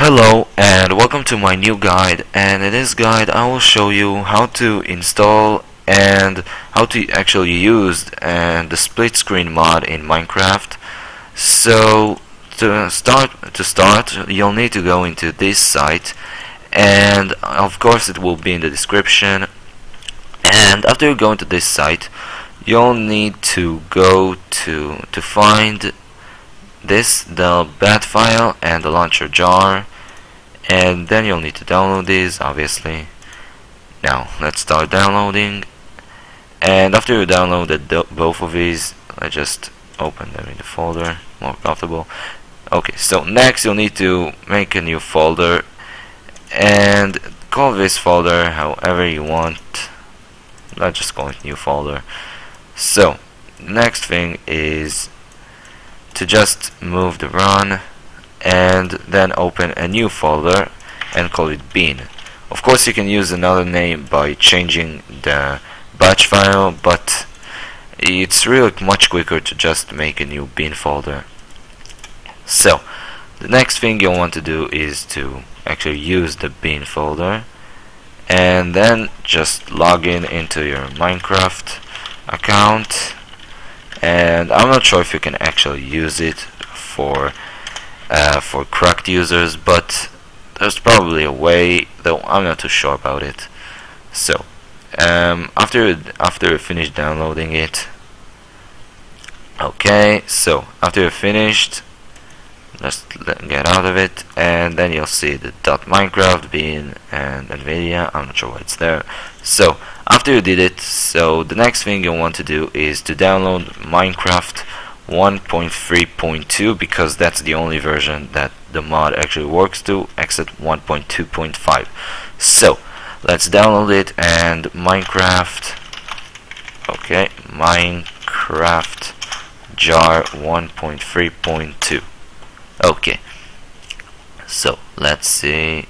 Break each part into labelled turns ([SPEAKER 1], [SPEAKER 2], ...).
[SPEAKER 1] Hello and welcome to my new guide. And in this guide I will show you how to install and how to actually use and the split screen mod in Minecraft. So to start to start you'll need to go into this site. And of course it will be in the description. And after you go into this site you'll need to go to to find this the bat file and the launcher jar and then you'll need to download these obviously. Now let's start downloading. And after you downloaded both of these I just open them in the folder more comfortable. Okay so next you'll need to make a new folder and call this folder however you want. Let's just call it new folder. So next thing is to just move the run and then open a new folder and call it bin of course you can use another name by changing the batch file but it's really much quicker to just make a new bin folder. So the next thing you'll want to do is to actually use the bin folder and then just log in into your Minecraft account and I'm not sure if you can actually use it for uh, for cracked users but there's probably a way though I'm not too sure about it. So um, after after you finish downloading it okay so after you're finished let's get out of it and then you'll see the .minecraft bin and nvidia I'm not sure why it's there. So after you did it so the next thing you want to do is to download Minecraft 1.3.2 because that's the only version that the mod actually works to except 1.2.5 so let's download it and Minecraft okay Minecraft jar 1.3.2 okay so let's see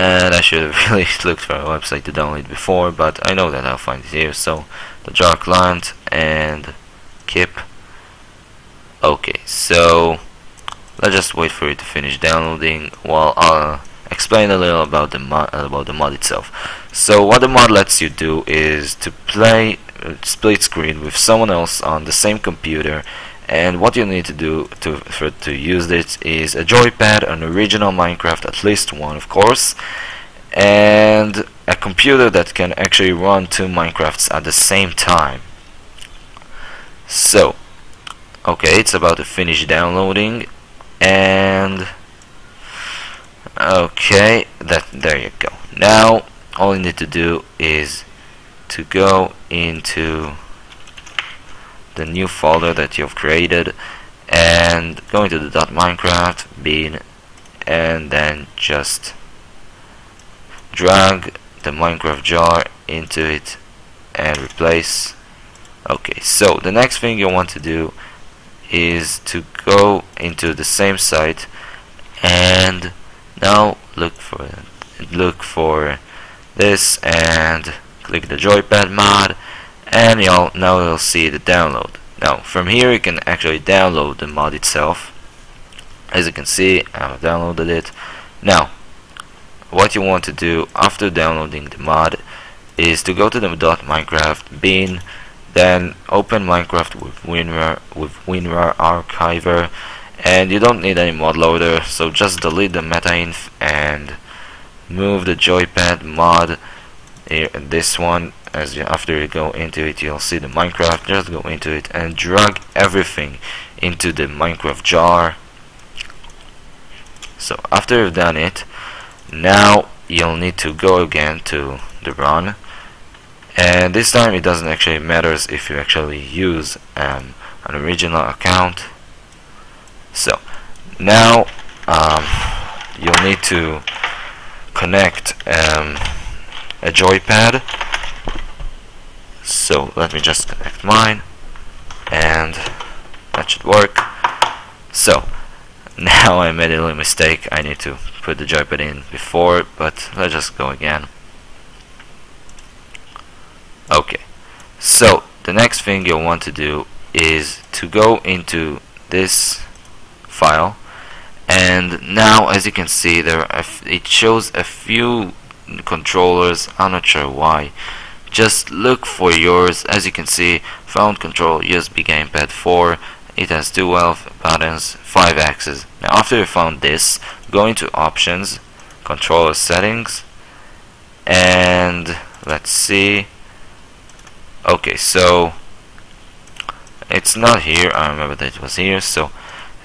[SPEAKER 1] and I should have really looked for a website to download before but I know that I'll find it here. So the jar client and kip. Okay so let's just wait for it to finish downloading while I'll explain a little about the mod about the mod itself. So what the mod lets you do is to play uh, split screen with someone else on the same computer and what you need to do to for to use this is a joypad an original Minecraft at least one of course and a computer that can actually run two Minecrafts at the same time. So okay it's about to finish downloading and okay that there you go. Now all you need to do is to go into the new folder that you've created and go into the .minecraft bin and then just drag the Minecraft jar into it and replace. Okay so the next thing you want to do is to go into the same site and now look for look for this and click the joypad mod and you'll now you'll see the download. Now from here you can actually download the mod itself. As you can see I've downloaded it. Now what you want to do after downloading the mod is to go to the .minecraft bin then open Minecraft with WinRAR with WinRAR archiver and you don't need any mod loader so just delete the metainf and move the joypad mod here this one as you, after you go into it you'll see the Minecraft just go into it and drag everything into the Minecraft jar. So after you've done it now you'll need to go again to the run. And this time it doesn't actually matters if you actually use um, an original account. So now um, you'll need to connect um, a joypad. So let me just connect mine and that should work. So now I made a little mistake. I need to put the joypad in before but let's just go again. Okay. So the next thing you'll want to do is to go into this file and now as you can see there it shows a few controllers I'm not sure why. Just look for yours. As you can see found control USB gamepad 4 it has 12 buttons 5 axes. Now after you found this go into options controller settings and let's see. Okay so it's not here. I remember that it was here so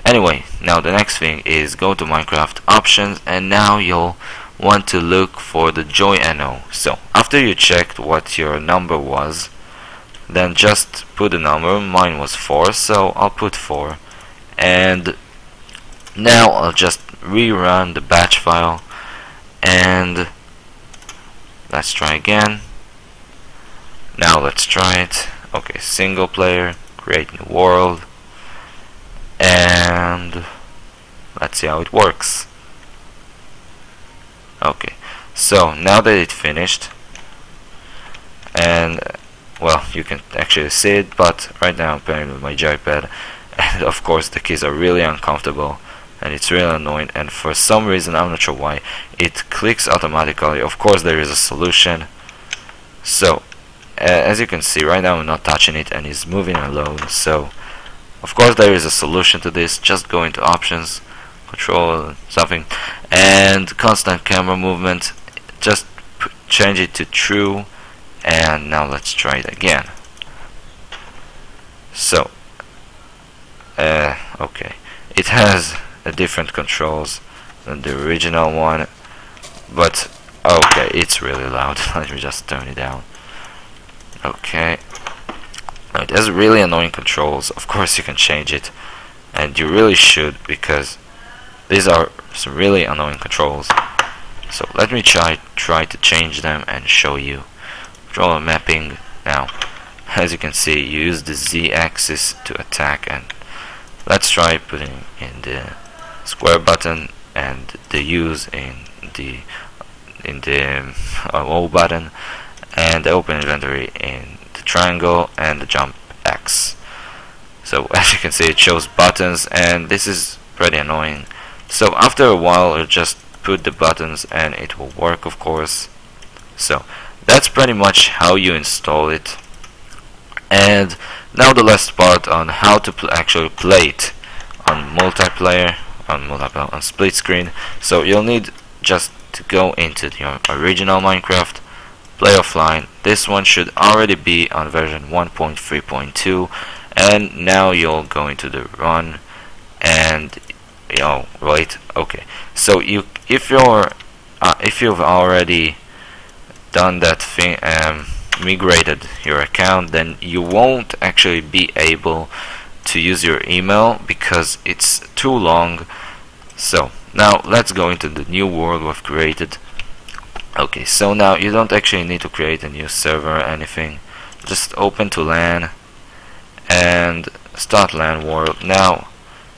[SPEAKER 1] anyway now the next thing is go to Minecraft options and now you'll want to look for the joyno so after you checked what your number was then just put the number. Mine was 4 so I'll put 4 and now I'll just rerun the batch file. And let's try again. Now let's try it. Okay single player create new world. And let's see how it works okay. So now that it finished and well you can actually see it but right now I'm playing with my joypad and of course the keys are really uncomfortable and it's really annoying and for some reason I'm not sure why it clicks automatically. Of course there is a solution. So uh, as you can see right now I'm not touching it and it's moving alone. So of course there is a solution to this. Just go into options control something. And constant camera movement just change it to true and now let's try it again. So uh, okay. It has a different controls than the original one but okay it's really loud. Let me just turn it down. Okay. It has really annoying controls. Of course you can change it. And you really should because these are some really annoying controls. So let me try try to change them and show you. Controller mapping now. As you can see you use the Z axis to attack and let's try putting in the square button and the use in the in the uh, O button and the open inventory in the triangle and the jump X. So as you can see it shows buttons and this is pretty annoying so after a while you just put the buttons and it will work of course. So that's pretty much how you install it. And now the last part on how to pl actually play it on multiplayer on multiplayer on split screen. So you'll need just to go into your original Minecraft play offline. This one should already be on version 1.3.2 and now you'll go into the run and you know right? Okay. So you if you're uh, if you've already done that thing um, migrated your account then you won't actually be able to use your email because it's too long. So now let's go into the new world we've created. Okay so now you don't actually need to create a new server or anything. Just open to LAN and start LAN world. Now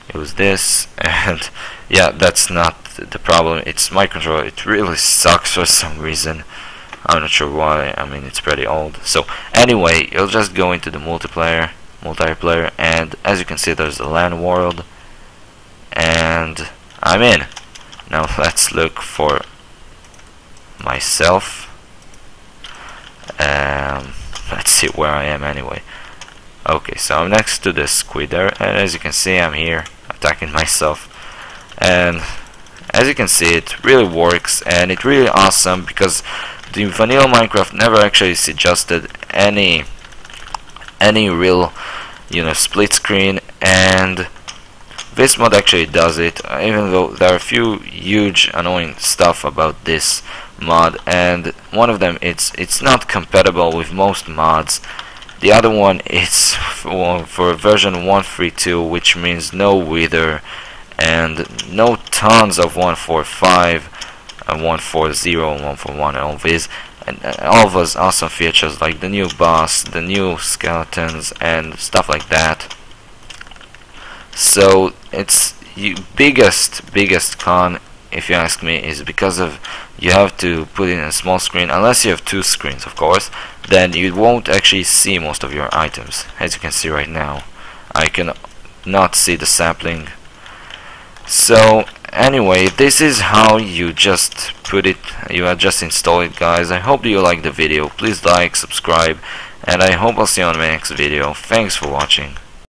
[SPEAKER 1] it was this and yeah that's not the problem. It's my controller it really sucks for some reason. I'm not sure why. I mean it's pretty old. So anyway you'll just go into the multiplayer multiplayer and as you can see there's the LAN world and I'm in. Now let's look for myself. Um, let's see where I am anyway. Okay so I'm next to the squid there and as you can see I'm here attacking myself. And as you can see it really works and it's really awesome because the vanilla Minecraft never actually suggested any any real you know split screen and this mod actually does it even though there are a few huge annoying stuff about this mod and one of them it's it's not compatible with most mods the other one is for, for version 132 which means no wither and no tons of 145 and 140 and 141 and all these and uh, all of those awesome features like the new boss, the new skeletons and stuff like that. So it's biggest biggest con if you ask me is because of you have to put in a small screen unless you have two screens of course then you won't actually see most of your items. As you can see right now I can not see the sapling so anyway this is how you just put it you just install it guys. I hope you like the video. Please like subscribe and I hope I'll see you on my next video. Thanks for watching